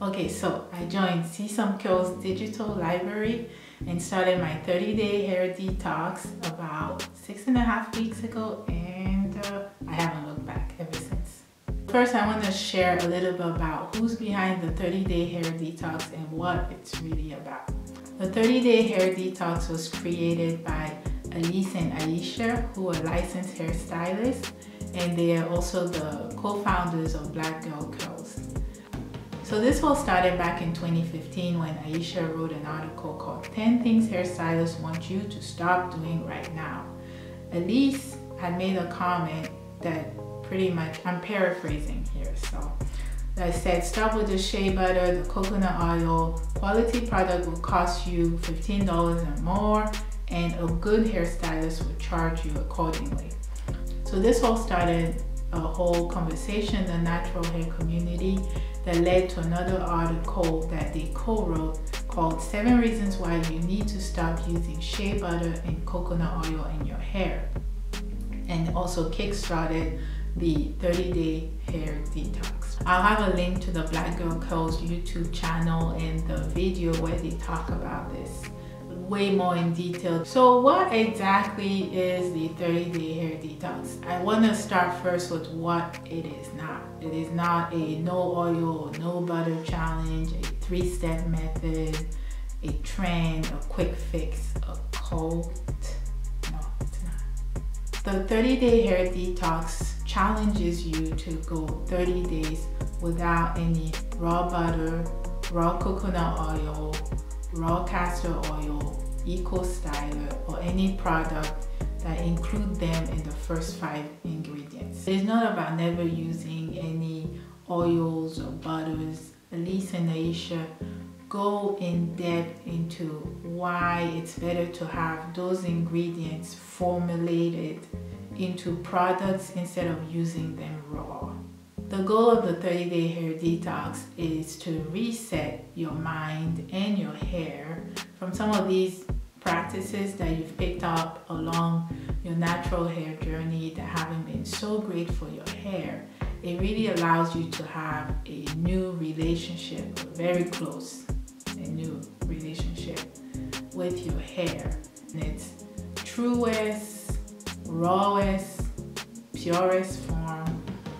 Okay, so I joined See Some Curls digital library and started my 30 day hair detox about six and a half weeks ago and uh, I haven't looked back ever since. First, I want to share a little bit about who's behind the 30 day hair detox and what it's really about. The 30 day hair detox was created by Elise and Aisha, who are licensed hairstylists, and they are also the co-founders of Black Girl Curls. So this all started back in 2015 when Aisha wrote an article called 10 Things Hairstylists Want You to Stop Doing Right Now. Elise had made a comment that pretty much, I'm paraphrasing here, so that said stop with the shea butter, the coconut oil, quality product will cost you $15 or more and a good hairstylist will charge you accordingly. So this all started a whole conversation in the natural hair community that led to another article that they co-wrote called Seven Reasons Why You Need to Stop Using Shea Butter and Coconut Oil in Your Hair. And also kickstarted the 30 day hair detox. I'll have a link to the Black Girl Curls YouTube channel and the video where they talk about this way more in detail. So what exactly is the 30 day hair detox? I want to start first with what it is not. It is not a no oil no butter challenge, a three step method, a trend, a quick fix, a cult. No, it's not. The 30 day hair detox challenges you to go 30 days without any raw butter, raw coconut oil, raw castor oil, eco styler, or any product that include them in the first five ingredients. It's not about never using any oils or butters. Elise and Aisha go in depth into why it's better to have those ingredients formulated into products instead of using them raw. The goal of the 30 day hair detox is to reset your mind and your hair from some of these practices that you've picked up along your natural hair journey that haven't been so great for your hair. It really allows you to have a new relationship, very close, a new relationship with your hair. In its truest, rawest, purest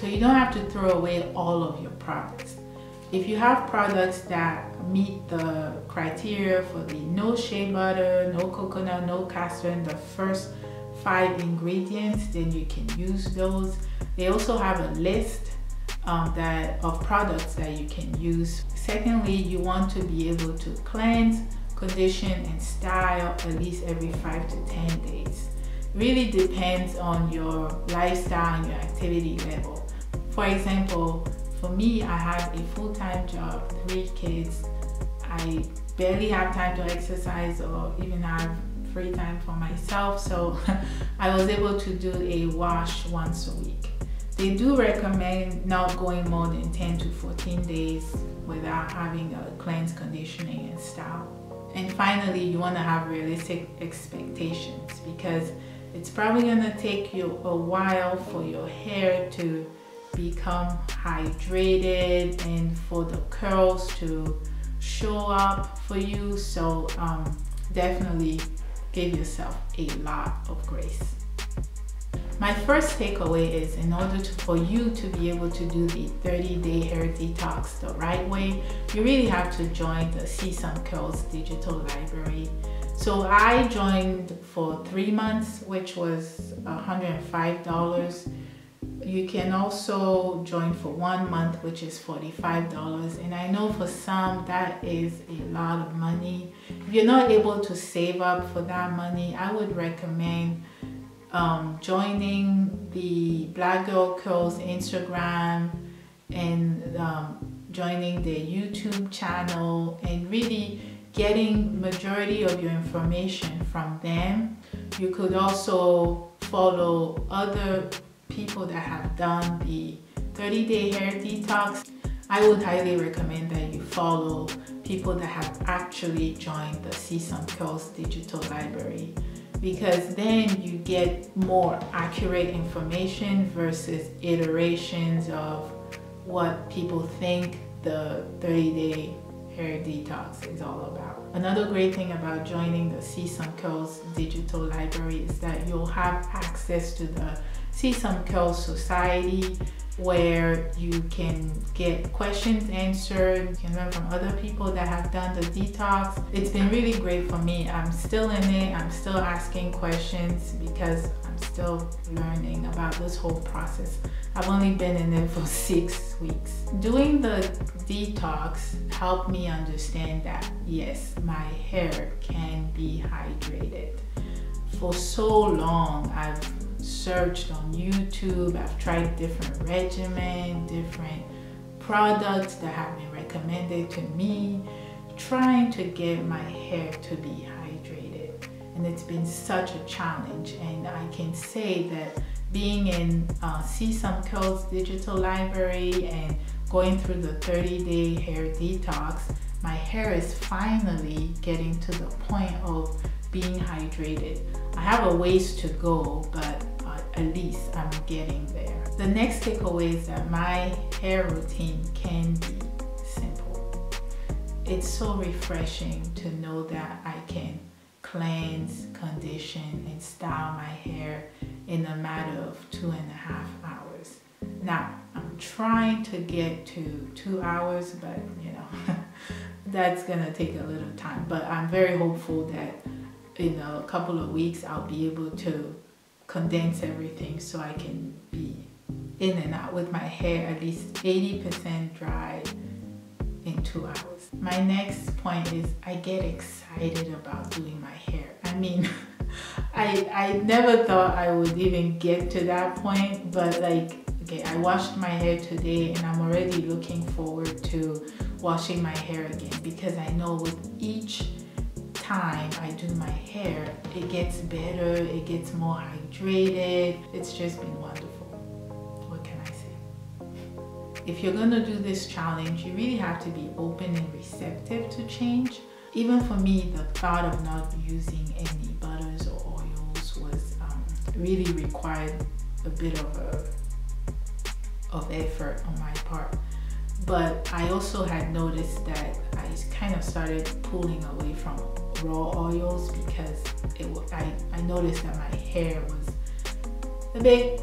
so you don't have to throw away all of your products. If you have products that meet the criteria for the no shea butter, no coconut, no castor the first five ingredients, then you can use those. They also have a list um, that of products that you can use. Secondly, you want to be able to cleanse, condition, and style at least every five to 10 days. Really depends on your lifestyle and your activity level. For example, for me, I have a full-time job, three kids. I barely have time to exercise or even have free time for myself. So I was able to do a wash once a week. They do recommend not going more than 10 to 14 days without having a cleanse, conditioning, and style. And finally, you want to have realistic expectations because it's probably going to take you a while for your hair to become hydrated and for the curls to show up for you. So um, definitely give yourself a lot of grace. My first takeaway is in order to, for you to be able to do the 30 day hair detox the right way, you really have to join the See Some Curls digital library. So I joined for three months, which was $105 you can also join for one month, which is $45. And I know for some that is a lot of money. If you're not able to save up for that money, I would recommend um, joining the Black Girl Curls Instagram and um, joining their YouTube channel and really getting majority of your information from them. You could also follow other people that have done the 30 day hair detox, I would highly recommend that you follow people that have actually joined the See Some Curls digital library because then you get more accurate information versus iterations of what people think the 30 day hair detox is all about. Another great thing about joining the See Some Curls digital library is that you'll have access to the See Some Curls Society where you can get questions answered. You can learn from other people that have done the detox. It's been really great for me. I'm still in it. I'm still asking questions because I'm still learning about this whole process. I've only been in it for six weeks. Doing the detox helped me understand that yes, my hair can be hydrated. For so long, I've searched on YouTube. I've tried different regimen, different products that have been recommended to me, trying to get my hair to be hydrated. And it's been such a challenge. And I can say that being in uh, See Some Curls digital library and going through the 30 day hair detox, my hair is finally getting to the point of being hydrated. I have a ways to go, but uh, at least I'm getting there. The next takeaway is that my hair routine can be simple. It's so refreshing to know that I can cleanse, condition, and style my hair in a matter of two and a half hours. Now, I'm trying to get to two hours, but you know, that's gonna take a little time. But I'm very hopeful that in a couple of weeks I'll be able to condense everything so I can be in and out with my hair at least 80% dry in two hours. My next point is I get excited about doing my hair. I mean, I, I never thought I would even get to that point, but like, okay, I washed my hair today and I'm already looking forward to washing my hair again because I know with each time I do my hair, it gets better, it gets more hydrated. It's just been wonderful. What can I say? If you're gonna do this challenge, you really have to be open and receptive to change. Even for me, the thought of not using any butters or oils was um, really required a bit of a of effort on my part. But I also had noticed that I kind of started pulling away from raw oils because it I, I noticed that my hair was a bit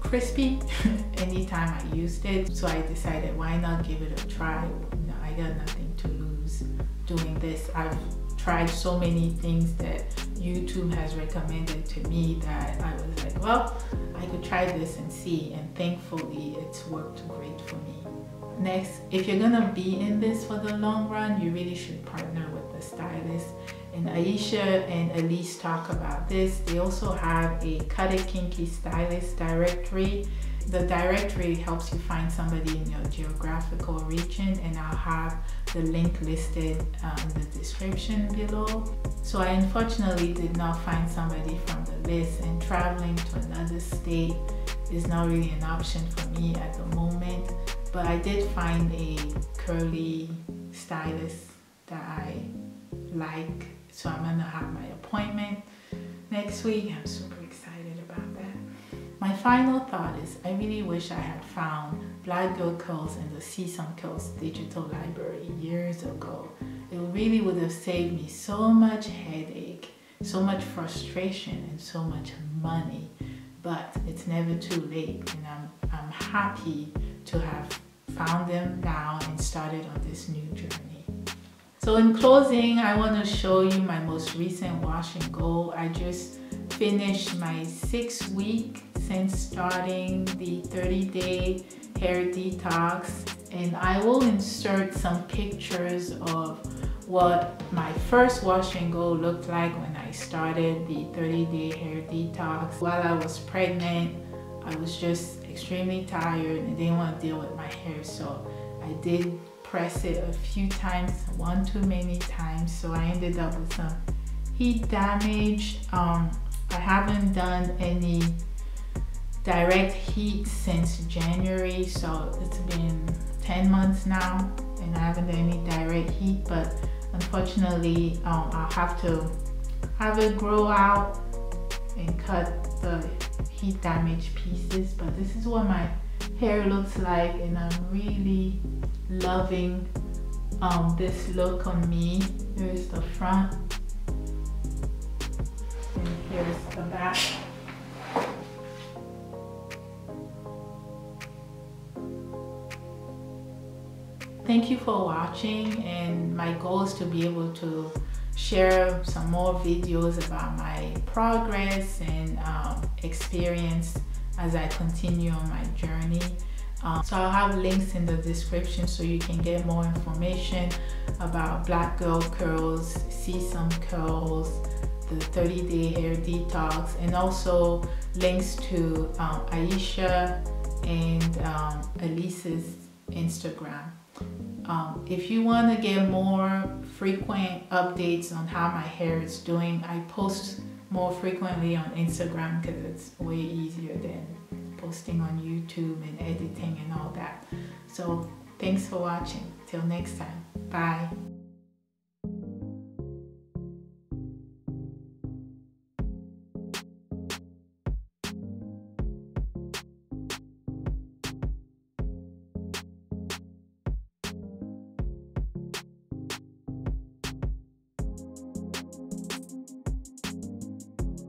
crispy anytime I used it. So I decided why not give it a try. Know, I got nothing to lose doing this. I've tried so many things that YouTube has recommended to me that I was like, well, I could try this and see. And thankfully, it's worked great for me. Next, if you're gonna be in this for the long run, you really should partner stylist. And Aisha and Elise talk about this. They also have a Cut It Kinky Stylist directory. The directory helps you find somebody in your geographical region and I'll have the link listed um, in the description below. So I unfortunately did not find somebody from the list and traveling to another state is not really an option for me at the moment. But I did find a curly stylist that I like. So I'm gonna have my appointment next week. I'm super excited about that. My final thought is I really wish I had found Black Girl Curls and the See Some Curls digital library years ago. It really would have saved me so much headache, so much frustration, and so much money. But it's never too late, and I'm, I'm happy to have found them now and started on this new journey. So in closing, I want to show you my most recent wash and go. I just finished my six week since starting the 30 day hair detox and I will insert some pictures of what my first wash and go looked like when I started the 30 day hair detox. While I was pregnant, I was just extremely tired and didn't want to deal with my hair. So I did press it a few times, one too many times. So I ended up with some heat damage. Um, I haven't done any direct heat since January. So it's been 10 months now and I haven't done any direct heat, but unfortunately um, I'll have to have it grow out and cut the heat damage pieces but this is what my hair looks like and I'm really loving um, this look on me. Here's the front and here's the back. Thank you for watching and my goal is to be able to share some more videos about my progress and um, experience as I continue on my journey. Um, so I'll have links in the description so you can get more information about Black Girl Curls, see some curls, the 30 day hair detox, and also links to um, Aisha and um, Elise's Instagram. Um, if you want to get more frequent updates on how my hair is doing, I post more frequently on Instagram because it's way easier than posting on YouTube and editing and all that. So thanks for watching. Till next time. Bye.